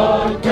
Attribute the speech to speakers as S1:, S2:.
S1: Lord